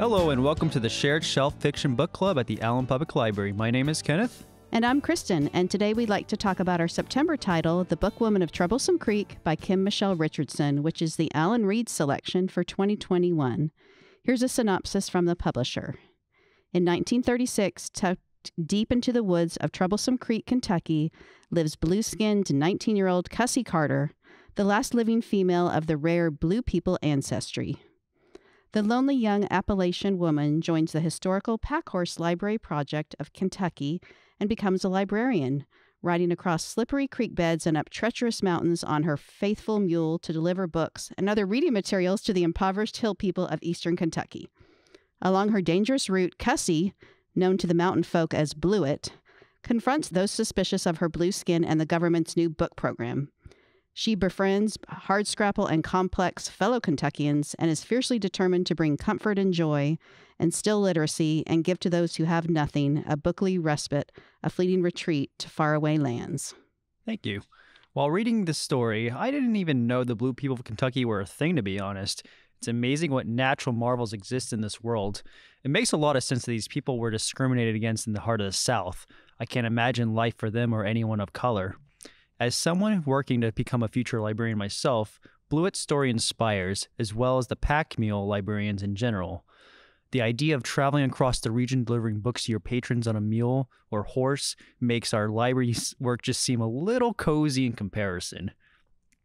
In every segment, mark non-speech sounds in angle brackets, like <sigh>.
Hello, and welcome to the Shared Shelf Fiction Book Club at the Allen Public Library. My name is Kenneth. And I'm Kristin, and today we'd like to talk about our September title, The Book Woman of Troublesome Creek by Kim Michelle Richardson, which is the Allen Reads selection for 2021. Here's a synopsis from the publisher. In 1936, tucked deep into the woods of Troublesome Creek, Kentucky, lives blue skinned 19 year old Cussy Carter, the last living female of the rare blue people ancestry. The lonely young Appalachian woman joins the historical Packhorse Library Project of Kentucky and becomes a librarian, riding across slippery creek beds and up treacherous mountains on her faithful mule to deliver books and other reading materials to the impoverished hill people of eastern Kentucky. Along her dangerous route, Cussy, known to the mountain folk as Bluet, confronts those suspicious of her blue skin and the government's new book program. She befriends hardscrapple and complex fellow Kentuckians and is fiercely determined to bring comfort and joy, instill literacy, and give to those who have nothing a bookly respite, a fleeting retreat to faraway lands. Thank you. While reading this story, I didn't even know the blue people of Kentucky were a thing, to be honest. It's amazing what natural marvels exist in this world. It makes a lot of sense that these people were discriminated against in the heart of the South. I can't imagine life for them or anyone of color. As someone working to become a future librarian myself, Bluet's story inspires, as well as the pack mule librarians in general. The idea of traveling across the region delivering books to your patrons on a mule or horse makes our library <laughs> work just seem a little cozy in comparison.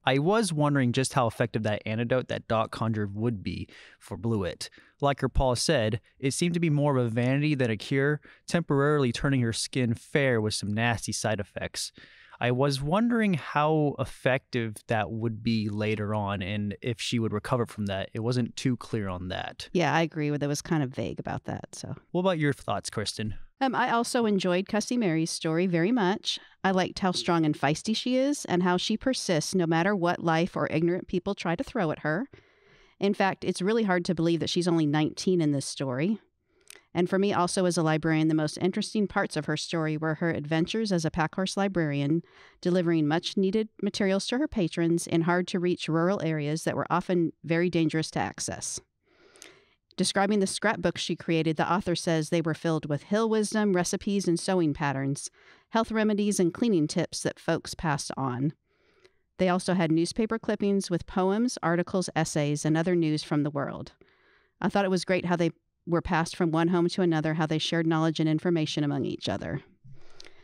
I was wondering just how effective that antidote that Doc conjured would be for Bluet. Like her Paul said, it seemed to be more of a vanity than a cure, temporarily turning her skin fair with some nasty side effects. I was wondering how effective that would be later on and if she would recover from that. It wasn't too clear on that. Yeah, I agree with it was kind of vague about that. So What about your thoughts, Kristin? Um, I also enjoyed Cussy Mary's story very much. I liked how strong and feisty she is and how she persists no matter what life or ignorant people try to throw at her. In fact, it's really hard to believe that she's only 19 in this story. And for me, also as a librarian, the most interesting parts of her story were her adventures as a packhorse librarian, delivering much needed materials to her patrons in hard to reach rural areas that were often very dangerous to access. Describing the scrapbooks she created, the author says they were filled with hill wisdom, recipes, and sewing patterns, health remedies, and cleaning tips that folks passed on. They also had newspaper clippings with poems, articles, essays, and other news from the world. I thought it was great how they were passed from one home to another, how they shared knowledge and information among each other.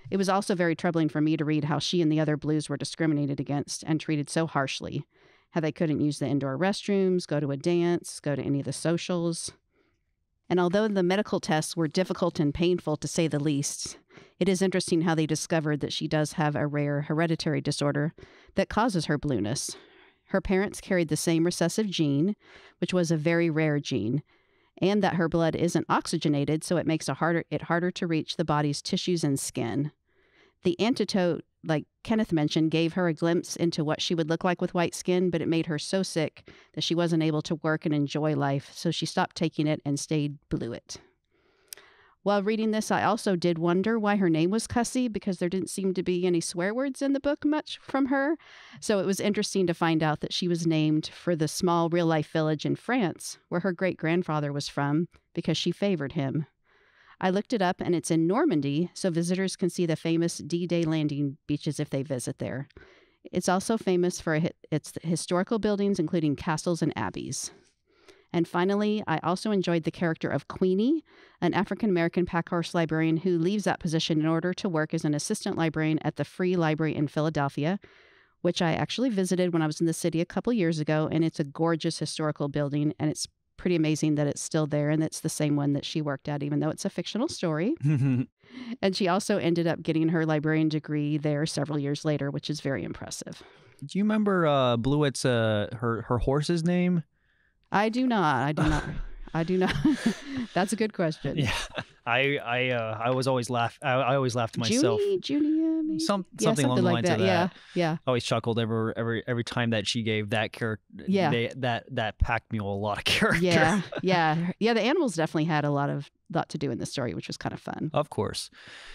It was also very troubling for me to read how she and the other blues were discriminated against and treated so harshly, how they couldn't use the indoor restrooms, go to a dance, go to any of the socials. And although the medical tests were difficult and painful to say the least, it is interesting how they discovered that she does have a rare hereditary disorder that causes her blueness. Her parents carried the same recessive gene, which was a very rare gene, and that her blood isn't oxygenated, so it makes it harder, it harder to reach the body's tissues and skin. The antidote, like Kenneth mentioned, gave her a glimpse into what she would look like with white skin, but it made her so sick that she wasn't able to work and enjoy life, so she stopped taking it and stayed Bluet. While reading this, I also did wonder why her name was Cussy because there didn't seem to be any swear words in the book much from her. So it was interesting to find out that she was named for the small real life village in France where her great grandfather was from because she favored him. I looked it up and it's in Normandy, so visitors can see the famous D Day landing beaches if they visit there. It's also famous for its historical buildings, including castles and abbeys. And finally, I also enjoyed the character of Queenie, an African American packhorse librarian who leaves that position in order to work as an assistant librarian at the Free Library in Philadelphia, which I actually visited when I was in the city a couple years ago. And it's a gorgeous historical building, and it's pretty amazing that it's still there and it's the same one that she worked at, even though it's a fictional story. <laughs> and she also ended up getting her librarian degree there several years later, which is very impressive. Do you remember uh, Bluet's uh, her her horse's name? I do not. I do not. <laughs> I do not. <laughs> That's a good question. Yeah. I I uh, I was always laugh. I, I always laughed to myself. Junie, Junia, maybe? Some Yeah, something along the lines that. of that. Yeah, yeah. I always chuckled every every every time that she gave that character. Yeah. they, that that packed mule a lot of character. Yeah, <laughs> yeah, yeah. The animals definitely had a lot of lot to do in the story, which was kind of fun. Of course.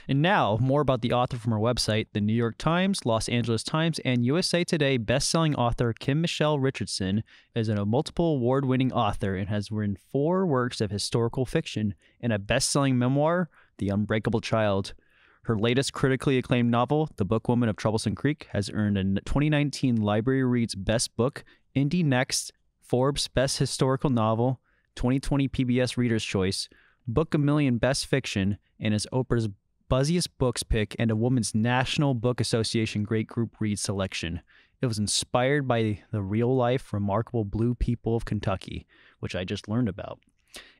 And now, more about the author from our website. The New York Times, Los Angeles Times, and USA Today best-selling author Kim Michelle Richardson is a multiple award-winning author and has written four works of historical fiction and a best-selling memoir, The Unbreakable Child. Her latest critically acclaimed novel, The Bookwoman of Troublesome Creek, has earned a 2019 Library Reads Best Book, Indie Next, Forbes Best Historical Novel, 2020 PBS Reader's Choice, Book a Million Best Fiction, and is Oprah's buzziest books pick and a Woman's National Book Association Great Group Read selection. It was inspired by the real life, remarkable blue people of Kentucky, which I just learned about,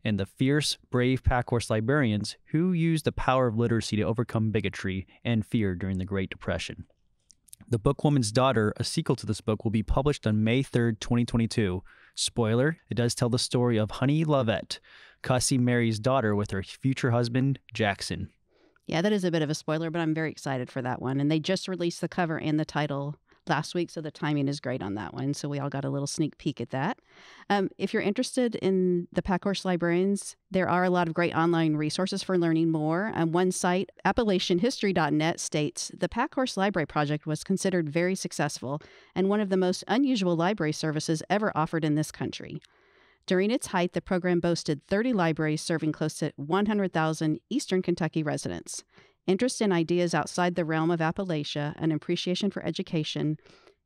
and the fierce, brave packhorse librarians who used the power of literacy to overcome bigotry and fear during the Great Depression. The Bookwoman's Daughter, a sequel to this book, will be published on May 3rd, 2022. Spoiler, it does tell the story of Honey Lovett, Cussy Mary's daughter with her future husband, Jackson. Yeah, that is a bit of a spoiler, but I'm very excited for that one. And they just released the cover and the title last week, so the timing is great on that one. So we all got a little sneak peek at that. Um, if you're interested in the Packhorse Librarians, there are a lot of great online resources for learning more. On one site, AppalachianHistory.net states the Packhorse Library Project was considered very successful and one of the most unusual library services ever offered in this country. During its height, the program boasted 30 libraries serving close to 100,000 Eastern Kentucky residents. Interest in ideas outside the realm of Appalachia, an appreciation for education,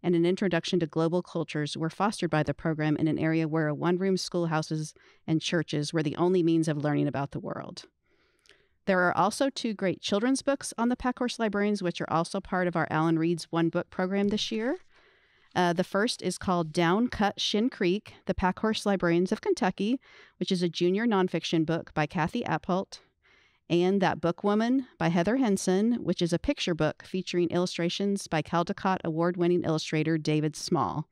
and an introduction to global cultures were fostered by the program in an area where one room schoolhouses and churches were the only means of learning about the world. There are also two great children's books on the Packhorse Librarians, which are also part of our Allen Reads One Book program this year. Uh, the first is called Down Cut Shin Creek, The Packhorse Librarians of Kentucky, which is a junior nonfiction book by Kathi Appelt, and That Bookwoman by Heather Henson, which is a picture book featuring illustrations by Caldecott award winning illustrator David Small.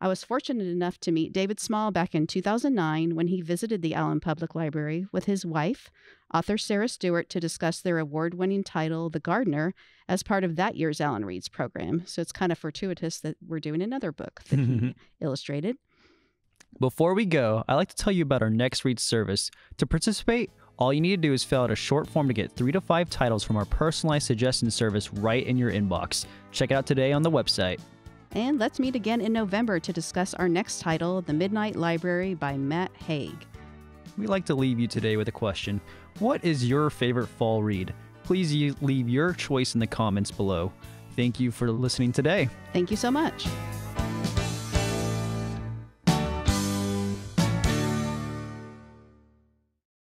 I was fortunate enough to meet David Small back in 2009 when he visited the Allen Public Library with his wife, author Sarah Stewart, to discuss their award winning title, The Gardener, as part of that year's Allen Reads program. So it's kind of fortuitous that we're doing another book that he <laughs> illustrated. Before we go, I'd like to tell you about our next read service. To participate, all you need to do is fill out a short form to get three to five titles from our personalized suggestion service right in your inbox. Check it out today on the website. And let's meet again in November to discuss our next title, The Midnight Library by Matt Haig. We'd like to leave you today with a question What is your favorite fall read? Please leave your choice in the comments below. Thank you for listening today. Thank you so much.